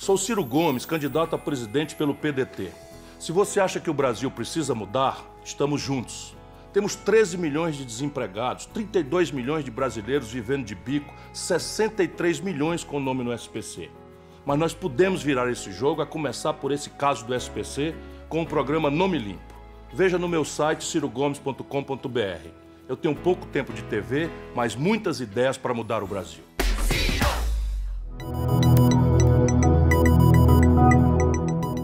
Sou Ciro Gomes, candidato a presidente pelo PDT. Se você acha que o Brasil precisa mudar, estamos juntos. Temos 13 milhões de desempregados, 32 milhões de brasileiros vivendo de bico, 63 milhões com nome no SPC. Mas nós podemos virar esse jogo, a começar por esse caso do SPC, com o programa Nome Limpo. Veja no meu site cirogomes.com.br. Eu tenho pouco tempo de TV, mas muitas ideias para mudar o Brasil.